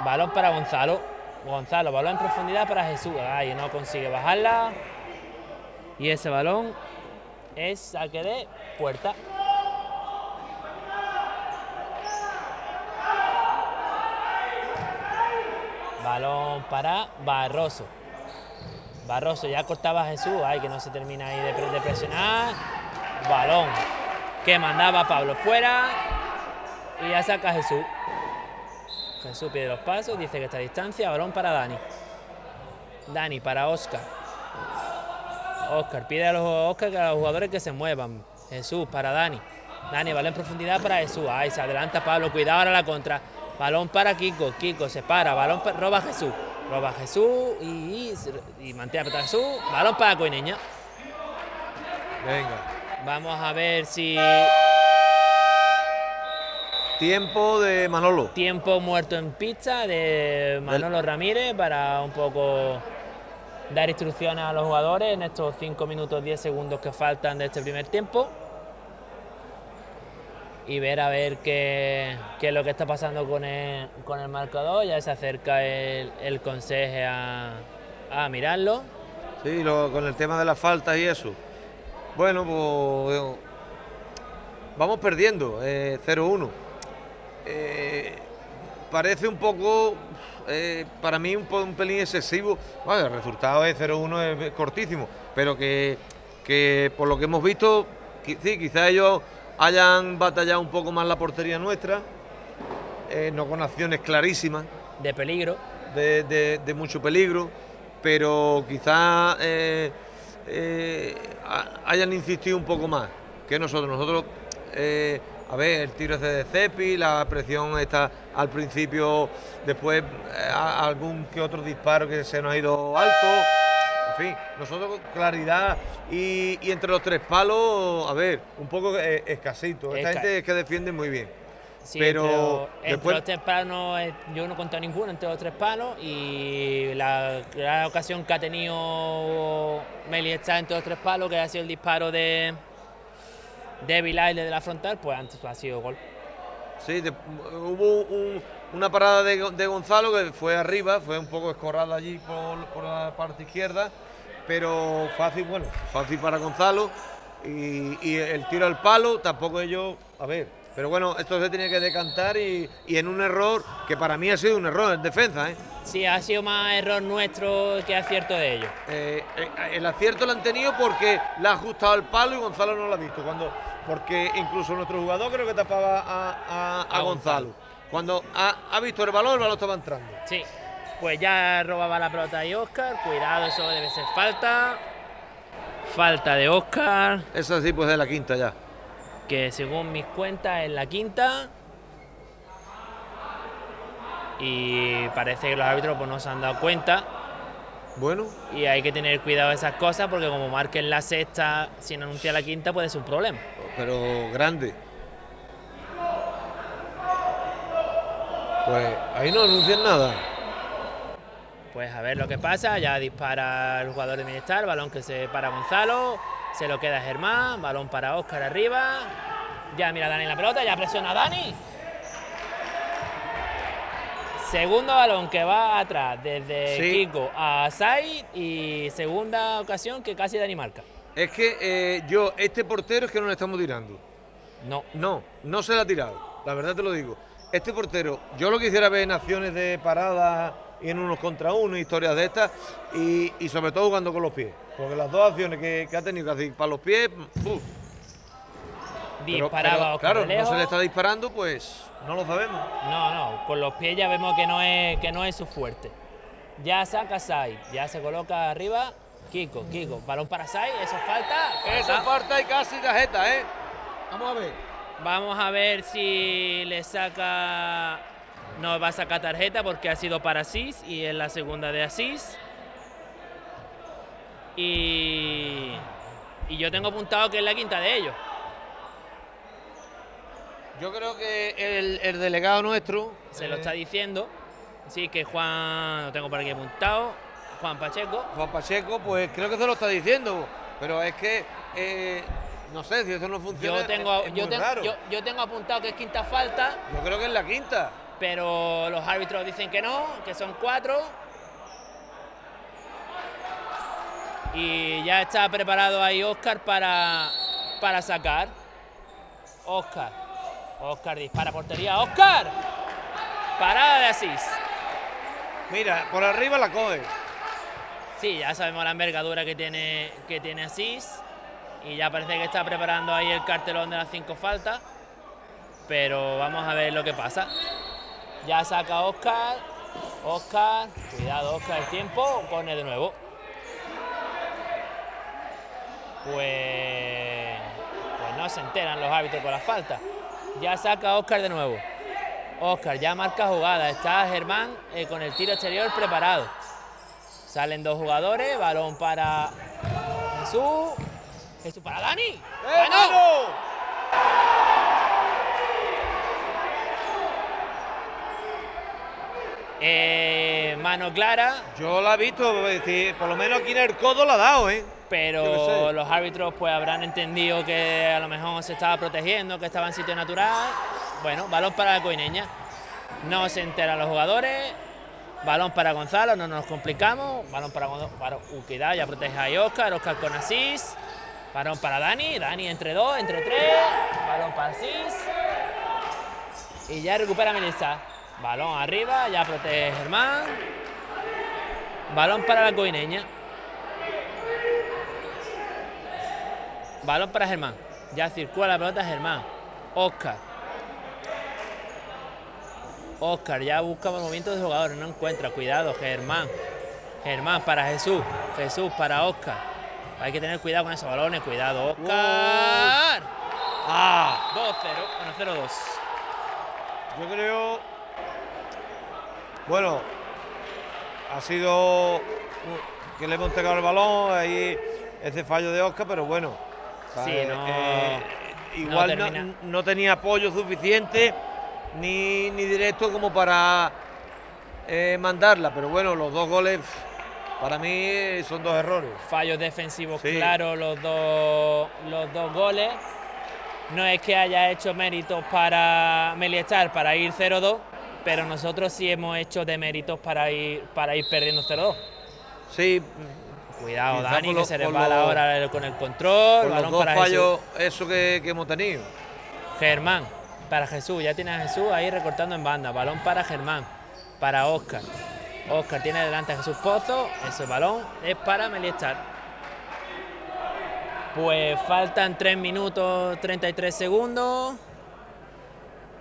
Speaker 1: Balón para Gonzalo. Gonzalo, balón en profundidad para Jesús. Ay, no consigue bajarla. Y ese balón es saque de puerta. Balón para Barroso. Barroso ya cortaba a Jesús, ay que no se termina ahí de, de presionar. Balón que mandaba Pablo fuera y ya saca Jesús. Jesús pide los pasos, dice que está a distancia, balón para Dani. Dani para Oscar. Oscar pide a los Oscar que a los jugadores que se muevan. Jesús para Dani. Dani, balón en profundidad para Jesús. Ay, se adelanta Pablo, cuidado ahora la contra. Balón para Kiko, Kiko se para, balón pa- roba Jesús. Roba Jesús y, y, y mantiene a Jesús. Balón para Coineña.
Speaker 2: Venga.
Speaker 1: Vamos a ver si
Speaker 2: Tiempo de Manolo.
Speaker 1: tiempo muerto en pista de Manolo Ramírez para un poco dar instrucciones a los jugadores en estos 5 minutos 10 segundos que faltan de este primer tiempo y ver a ver qué, qué es lo que está pasando con el, con el marcador. Ya se acerca el, el conseje a, a mirarlo.
Speaker 2: Sí, lo- con el tema de las faltas y eso. Bueno, pues. Vamos perdiendo, eh, 0-1. Eh, parece un poco. eh, para mí, un, pelín excesivo. Bueno, el resultado es 0-1, es cortísimo. Pero que, que por lo que hemos visto, sí, quizá ellos hayan batallado un poco más la portería nuestra. eh, no con acciones clarísimas
Speaker 1: De peligro.
Speaker 2: de, de- de mucho peligro, pero quizás ha- hayan insistido un poco más que nosotros. Nosotros, a ver, el tiro ese de Cepi, la presión está al principio, después eh, algún que otro disparo que se nos ha ido alto. En fin, nosotros claridad y, y entre los tres palos, a ver, un poco eh, escasito. Esta
Speaker 1: Esca-
Speaker 2: gente es que defiende muy bien.
Speaker 1: Sí,
Speaker 2: Pero
Speaker 1: entre, los- entre
Speaker 2: después-
Speaker 1: los tres palos yo no he contado ninguno entre los tres palos y la gran ocasión que ha tenido Meli está entre los tres palos, que ha sido el disparo de de Vilay desde la frontal, pues antes ha sido gol.
Speaker 2: Sí, de- hubo un- una parada de, Go- de Gonzalo que fue arriba, fue un poco escorrada allí por, por la parte izquierda, pero fácil, bueno, fácil para Gonzalo. Y, y el tiro al palo, tampoco ellos, a ver, pero bueno, esto se tiene que decantar y, y en un error que para mí ha sido un error en defensa, ¿eh?
Speaker 1: Sí, ha sido más error nuestro que acierto de ellos.
Speaker 2: Eh, eh, el acierto lo han tenido porque la ha ajustado al palo y Gonzalo no lo ha visto. Cuando, porque incluso nuestro jugador creo que tapaba a, a- a
Speaker 1: A
Speaker 2: Gonzalo.
Speaker 1: Gonzalo.
Speaker 2: Cuando ha, ha visto el balón, el balón estaba entrando.
Speaker 1: Sí, pues ya robaba la pelota ahí Oscar, cuidado, eso debe ser falta. Falta de Oscar.
Speaker 2: Esa sí, pues es la quinta ya.
Speaker 1: Que según mis cuentas es la quinta. y parece que los árbitros pues, no se han dado cuenta
Speaker 2: Bueno,
Speaker 1: y hay que tener cuidado de esas cosas porque como marquen la sexta sin anunciar la quinta puede ser un problema.
Speaker 2: pero grande. Pues ahí no anuncian nada.
Speaker 1: Pues a ver lo que pasa, ya dispara el jugador de Bienestar, balón que se para Gonzalo, se lo queda Germán, balón para Óscar arriba, ya mira Dani en la pelota, ya presiona a Dani. Segundo balón que va atrás desde
Speaker 2: Sí.
Speaker 1: Kiko a Said y segunda ocasión que casi Dani marca.
Speaker 2: Es que eh, yo, este portero es que no le estamos tirando.
Speaker 1: No,
Speaker 2: No, no se la ha tirado. La verdad te lo digo. Este portero, yo lo quisiera ver en acciones de parada y en unos contra uno, historias de estas, y, y sobre todo jugando con los pies. Porque las dos acciones que, que ha tenido que hacer para los pies, pero-
Speaker 1: disparaba
Speaker 2: pero, claro, no se le está disparando, pues no lo sabemos.
Speaker 1: No, no, con los pies ya vemos que no es, que no es su fuerte. Ya saca Sai, ya se coloca arriba. Kiko, Kiko, balón para Sai, eso falta.
Speaker 2: Esa
Speaker 1: falta.
Speaker 2: falta y casi tarjeta, ¿eh? Vamos a ver.
Speaker 1: Vamos a ver si le saca. No va a sacar tarjeta porque ha sido para Asís y es la segunda de Asís. Y. Y yo tengo apuntado que es la quinta de ellos.
Speaker 2: Yo creo que el, el delegado nuestro.
Speaker 1: Se lo está diciendo. Sí, que Juan. Lo tengo por aquí apuntado. Juan Pacheco.
Speaker 2: Juan Pacheco, pues creo que se lo está diciendo. Pero es que. eh, no sé si eso no funciona.
Speaker 1: Yo tengo,
Speaker 2: es- es
Speaker 1: yo,
Speaker 2: muy
Speaker 1: tengo,
Speaker 2: raro.
Speaker 1: yo, yo tengo apuntado que es quinta falta,
Speaker 2: Yo creo que es la quinta.
Speaker 1: Pero los árbitros dicen que no, que son cuatro. Y ya está preparado ahí Oscar para, para sacar. Oscar. Oscar dispara portería. Oscar. Parada de Asís.
Speaker 2: Mira, por arriba la coge.
Speaker 1: Sí, ya sabemos la envergadura que tiene, que tiene Asís. Y ya parece que está preparando ahí el cartelón de las cinco faltas. Pero vamos a ver lo que pasa. Ya saca Oscar. Oscar. Cuidado, Oscar, el tiempo. Pone de nuevo. Pues. Pues no se enteran los árbitros con la falta. Ya saca Oscar de nuevo. Oscar ya marca jugada. Está Germán eh, con el tiro exterior preparado. Salen dos jugadores, balón para Jesús. Jesús para Dani.
Speaker 2: ¡Eh,
Speaker 1: ¡Bueno! Eh, mano clara,
Speaker 2: Yo la he visto, decir, por lo menos aquí en el codo la ha dado, ¿eh?
Speaker 1: Pero los árbitros pues habrán entendido que a lo mejor se estaba protegiendo, que estaba en sitio natural. Bueno, balón para la coineña. No se enteran los jugadores. Balón para Gonzalo, no nos complicamos. Balón para. Para, ya protege ahí Oscar. Oscar con Asís. Balón para Dani. Dani entre dos, entre tres. Balón para Asís. Y ya recupera Melissa. Balón arriba, ya protege Germán. Balón para la coineña. Balón para Germán. Ya circula la pelota Germán. Oscar. Oscar ya busca movimientos de jugadores, no encuentra. Cuidado, Germán. Germán para Jesús. Jesús para Oscar. Hay que tener cuidado con esos balones. Cuidado, Oscar.
Speaker 2: ¡Ah!
Speaker 1: 2-0. Bueno, 0-2.
Speaker 2: Yo creo. Bueno, ha sido que le hemos entregado el balón, ahí ese fallo de Oscar, pero bueno.
Speaker 1: Sí,
Speaker 2: ¿sabes?
Speaker 1: no-
Speaker 2: Eh,
Speaker 1: no
Speaker 2: igual no, tenía apoyo suficiente ni, ni directo como para eh, mandarla, pero bueno, los dos goles para mí eh, son dos errores.
Speaker 1: fallos defensivos
Speaker 2: Sí.
Speaker 1: claros los dos, los dos goles. No es que haya hecho méritos para Meliestar para ir 0-2, pero nosotros sí hemos hecho de méritos para ir, para ir perdiendo 0-2.
Speaker 2: Sí,
Speaker 1: Cuidado, Dani, que se resbala ahora con el control.
Speaker 2: por los
Speaker 1: balón
Speaker 2: dos
Speaker 1: para Jesús.
Speaker 2: fallos, eso que, que hemos tenido.
Speaker 1: Germán, para Jesús, ya tiene a Jesús ahí recortando en banda. Balón para Germán, para Oscar. Oscar tiene delante a Jesús Pozo. Ese balón es para Meliestar. Pues faltan 3 minutos 33 segundos.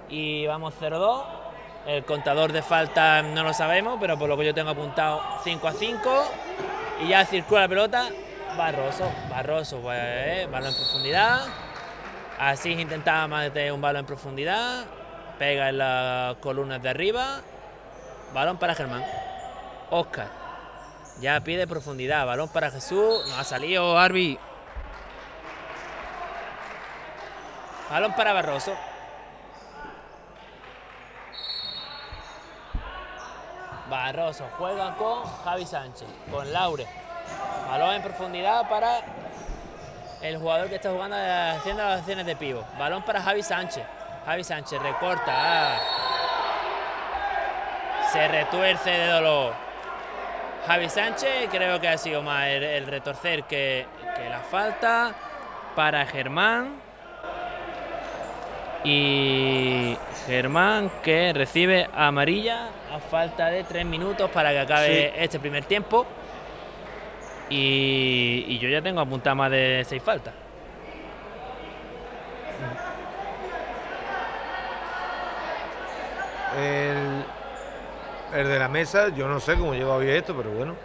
Speaker 1: Y vamos 0-2. El contador de falta no lo sabemos, pero por lo que yo tengo apuntado 5 a 5. Y ya circula la pelota. Barroso, Barroso, pues, eh, balón en profundidad. Así intentaba meter un balón en profundidad. Pega en las columnas de arriba. Balón para Germán. Oscar. Ya pide profundidad. Balón para Jesús. No ha salido Arby. Balón para Barroso. Barroso juega con Javi Sánchez, con Laure. Balón en profundidad para el jugador que está jugando haciendo las acciones de pivo. Balón para Javi Sánchez. Javi Sánchez recorta. Ah. Se retuerce de dolor. Javi Sánchez creo que ha sido más el, retorcer que, que la falta para Germán. Y Germán que recibe amarilla a falta de tres minutos para que acabe este primer tiempo. Y, yo ya tengo apuntado más de seis faltas.
Speaker 2: El, el, de la mesa, yo no sé cómo lleva hoy esto, pero bueno,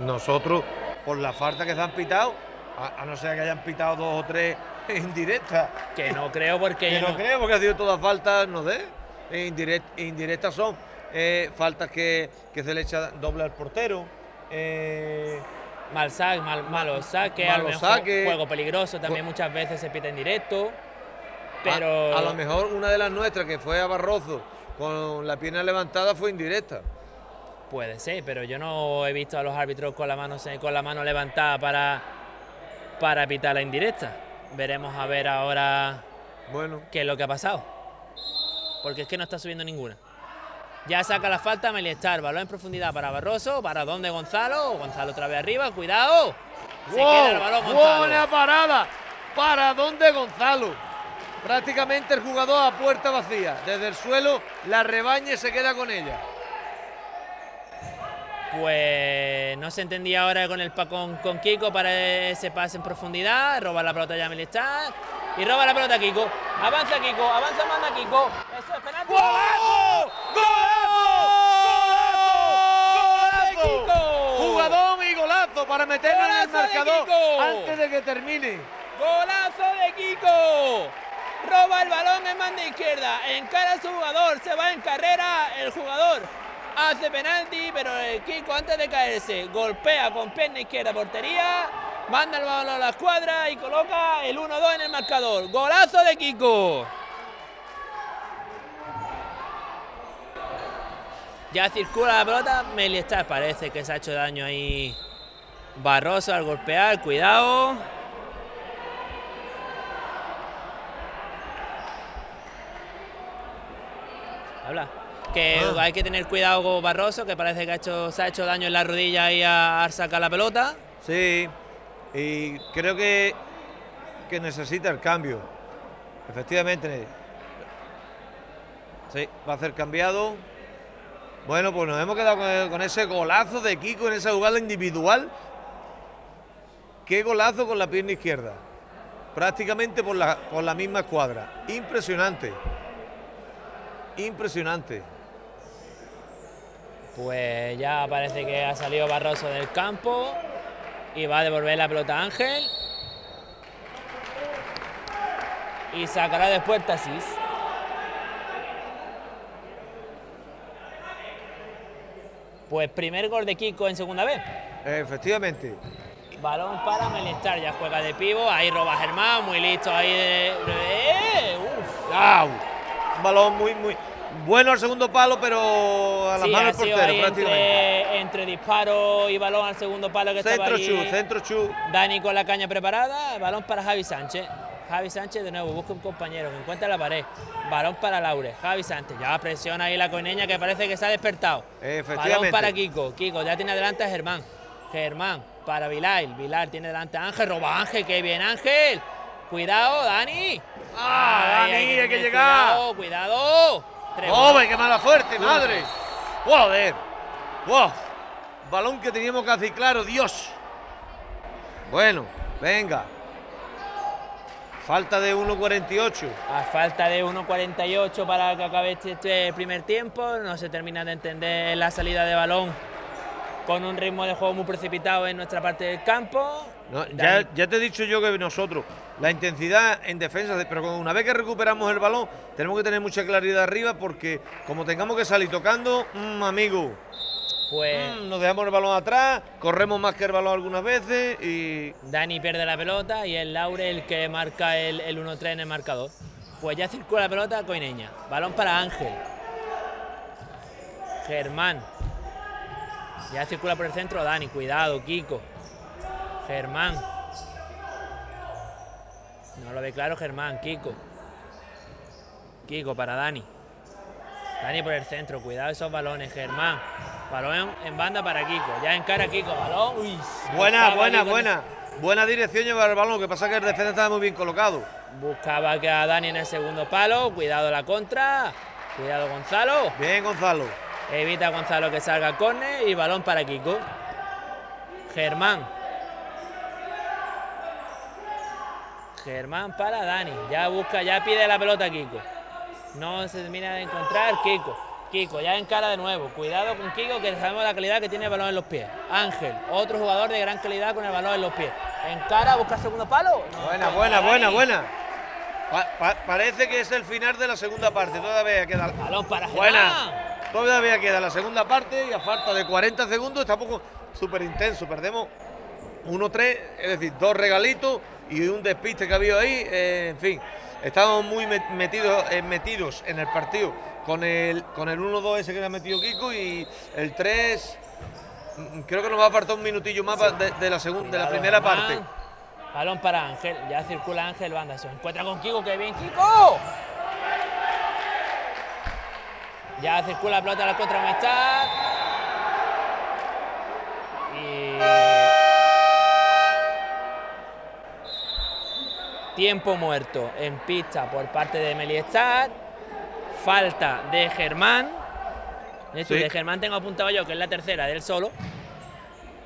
Speaker 2: nosotros, por la falta que se han pitado, a, no ser que hayan pitado dos o tres indirectas.
Speaker 1: Que no creo porque.
Speaker 2: que no, creo porque ha sido todas faltas, no sé. indirectas son eh, faltas que, se le echa doble al portero.
Speaker 1: Eh, mal saque, mal, malos saques, juego peligroso también muchas veces se pita en directo. Pero
Speaker 2: a, lo mejor una de las nuestras que fue a Barroso con la pierna levantada fue indirecta.
Speaker 1: Puede ser, pero yo no he visto a los árbitros con la mano, con la mano levantada para, para pitar la indirecta. Veremos a ver ahora bueno. qué es lo que ha pasado. Porque es que no está subiendo ninguna. Ya saca la falta Meliestar, balón en profundidad para Barroso, para donde Gonzalo, Gonzalo otra vez arriba, cuidado.
Speaker 2: Se queda el balón Gonzalo. Buena parada, para donde Gonzalo. Prácticamente el jugador a puerta vacía. Desde el suelo la rebaña se queda con ella.
Speaker 1: Pues no se entendía ahora con el con, con Kiko para ese pase en profundidad. Roba la pelota ya Melestar. Y roba la pelota Kiko. Avanza Kiko, avanza manda Kiko. Eso es penalti.
Speaker 2: ¡Golazo! ¡Golazo! ¡Golazo! Jugadón y golazo para meterlo en el marcador antes de que termine.
Speaker 1: ¡Golazo de Kiko! Roba el balón en manda izquierda, encara a su jugador, se va en carrera el jugador hace penalti, pero el Kiko antes de caerse golpea con pierna izquierda portería, manda el balón a la escuadra y coloca el 1-2 en el marcador. Golazo de Kiko. Ya circula la pelota, Meliestar parece que se ha hecho daño ahí Barroso al golpear, cuidado. Habla que ah. hay que tener cuidado con Barroso, que parece que ha hecho, se ha hecho daño en la rodilla y a, sacar la pelota.
Speaker 2: Sí, y creo que, que necesita el cambio. Efectivamente. Sí, va a ser cambiado. Bueno, pues nos hemos quedado con, ese golazo de Kiko en esa jugada individual. Qué golazo con la pierna izquierda. Prácticamente por la, por la misma escuadra. Impresionante. Impresionante.
Speaker 1: Pues ya parece que ha salido Barroso del campo y va a devolver la pelota a Ángel. Y sacará después Tasís. Pues primer gol de Kiko en segunda vez.
Speaker 2: Efectivamente.
Speaker 1: Balón para Melestar, ya juega de pivo, ahí roba Germán, muy listo ahí de... ¡Eh!
Speaker 2: ¡Uf! balón muy, muy, bueno al segundo palo, pero a la mano del portero
Speaker 1: prácticamente. Entre, disparo y balón al segundo palo que
Speaker 2: centro
Speaker 1: estaba
Speaker 2: ahí. centro chu.
Speaker 1: Dani con la caña preparada, balón para Javi Sánchez. Javi Sánchez de nuevo, busca un compañero que encuentra la pared. Balón para Laure, Javi Sánchez. Ya presiona ahí la coineña que parece que se ha despertado. Balón para Kiko. Kiko ya tiene adelante a Germán. Germán para Vilal. Vilal tiene delante a Ángel. Roba Ángel, que bien Ángel. Cuidado, Dani.
Speaker 2: Ah, Dani, hay que, llegar.
Speaker 1: Cuidado, cuidado.
Speaker 2: ¡Oh, qué mala fuerte, madre! ¡Joder! ¡Wow! Balón que teníamos que hacer claro, Dios. Bueno, venga. Falta de 1.48.
Speaker 1: A falta de 1.48 para que acabe este, este, primer tiempo. No se termina de entender la salida de balón con un ritmo de juego muy precipitado en nuestra parte del campo.
Speaker 2: ya, ya, te he dicho yo que nosotros, la intensidad en defensa, pero una vez que recuperamos el balón, tenemos que tener mucha claridad arriba porque como tengamos que salir tocando, mmm, amigo, pues mm, nos dejamos el balón atrás, corremos más que el balón algunas veces y...
Speaker 1: Dani pierde la pelota y es Laure el que marca el, el 1-3 en el marcador. Pues ya circula la pelota Coineña. Balón para Ángel. Germán. Ya circula por el centro Dani. Cuidado, Kiko. Germán. No lo ve claro Germán, Kiko. Kiko para Dani. Dani por el centro. Cuidado esos balones, Germán. Balón en banda para Kiko. Ya encara Kiko. Balón. Uy,
Speaker 2: buena, buena, buena. Buena dirección llevar el balón. Lo que pasa es que el defensa estaba muy bien colocado.
Speaker 1: Buscaba que a Dani en el segundo palo. Cuidado la contra. Cuidado Gonzalo.
Speaker 2: Bien, Gonzalo.
Speaker 1: Evita Gonzalo que salga córner y balón para Kiko. Germán. Germán para Dani. Ya busca, ya pide la pelota Kiko. No se termina de encontrar Kiko. Kiko ya encara de nuevo. Cuidado con Kiko que sabemos la calidad que tiene el balón en los pies. Ángel, otro jugador de gran calidad con el balón en los pies. Encara, busca segundo palo.
Speaker 2: buena, buena, buena, buena. parece que es el final de la segunda parte. Todavía queda.
Speaker 1: Balón para
Speaker 2: Buena. Todavía queda la segunda parte y a falta de 40 segundos está poco súper intenso. Perdemos 1-3, es decir, dos regalitos y un despiste que ha habido ahí. Eh, en fin, estamos muy metidos, eh, metidos en el partido con el, con el 1-2 ese que le ha metido Kiko y el 3. Mm, creo que nos va a faltar un minutillo más de, la segunda, de la primera parte.
Speaker 1: Balón para Ángel, ya circula Ángel Banda, se encuentra con Kiko, que bien Kiko. Ya circula la pelota a la contra Y... Tiempo muerto en pista por parte de Meliestar. Falta de Germán. De hecho, de Germán tengo apuntado yo que es la tercera del solo.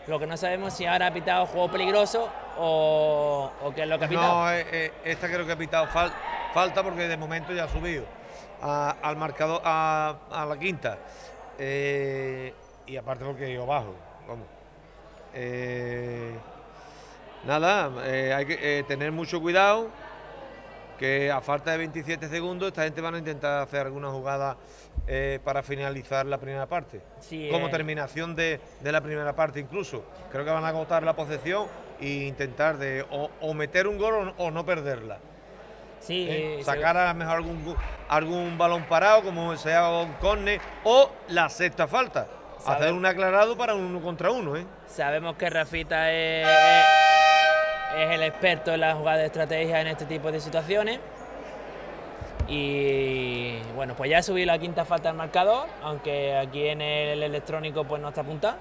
Speaker 1: Lo que no sabemos si ahora ha pitado juego peligroso o, o qué es lo que ha pitado.
Speaker 2: No, eh, eh, esta creo que ha pitado falta porque de momento ya ha subido al marcador, a, la quinta. Eh, y aparte porque yo bajo. Vamos. Eh, nada, eh, hay que tener mucho cuidado. Que a falta de 27 segundos, esta gente van a intentar hacer alguna jugada para finalizar la primera parte. como terminación de, la primera parte, incluso. Creo que van a agotar la posesión e intentar de o, meter un gol o no perderla.
Speaker 1: Sí, ¿Eh?
Speaker 2: sacar a lo mejor algún, algún balón parado, como sea un córner, o la sexta falta. Hacer un aclarado para uno contra uno. ¿eh?
Speaker 1: Sabemos que Rafita es, es, el experto en la jugada de estrategia en este tipo de situaciones. Y bueno, pues ya ha subido la quinta falta al marcador, aunque aquí en el electrónico pues no está apuntado.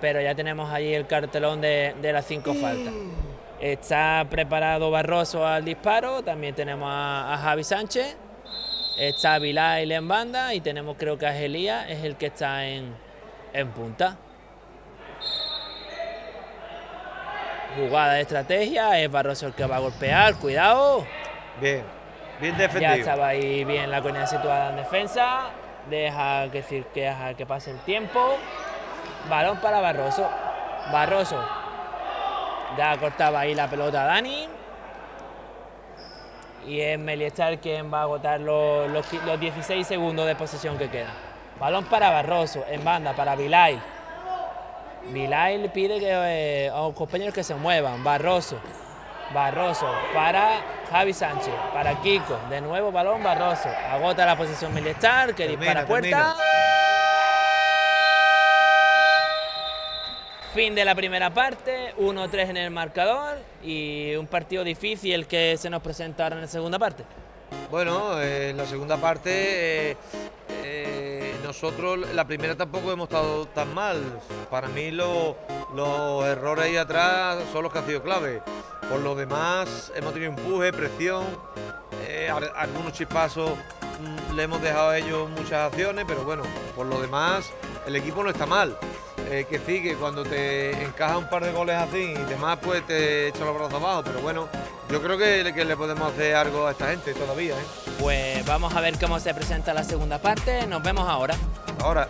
Speaker 1: Pero ya tenemos allí el cartelón de, de las cinco faltas. Está preparado Barroso al disparo, también tenemos a, Javi Sánchez, está Vilay en banda y tenemos creo que a Gelía es el que está en, en punta. Jugada de estrategia, es Barroso el que va a golpear, cuidado.
Speaker 2: Bien, bien defendido. Ya
Speaker 1: estaba ahí bien la coña situada en defensa, deja que, que, deja que pase el tiempo. Balón para Barroso. Barroso ya cortaba ahí la pelota a Dani. Y es Meliestar quien va a agotar los, 16 segundos de posesión que quedan. Balón para Barroso, en banda para Vilay. Vilay le pide que, eh, a los compañeros que se muevan. Barroso. Barroso para Javi Sánchez, para Kiko. De nuevo balón Barroso. Agota la posición Meliestar que dispara puerta. Fin de la primera parte, 1-3 en el marcador y un partido difícil que se nos presenta ahora en la segunda parte.
Speaker 2: Bueno, eh, en la segunda parte eh, nosotros la primera tampoco hemos estado tan mal. Para mí los errores ahí atrás son los que han sido clave. Por lo demás hemos tenido empuje, presión, algunos chispazos mm, le hemos dejado a ellos muchas acciones, pero bueno, por lo demás el equipo no está mal. Eh, que sí, que cuando te encaja un par de goles así y demás, pues te echa los brazos abajo. Pero bueno, yo creo que, que le podemos hacer algo a esta gente todavía. ¿eh?
Speaker 1: Pues vamos a ver cómo se presenta la segunda parte. Nos vemos ahora.
Speaker 2: Ahora.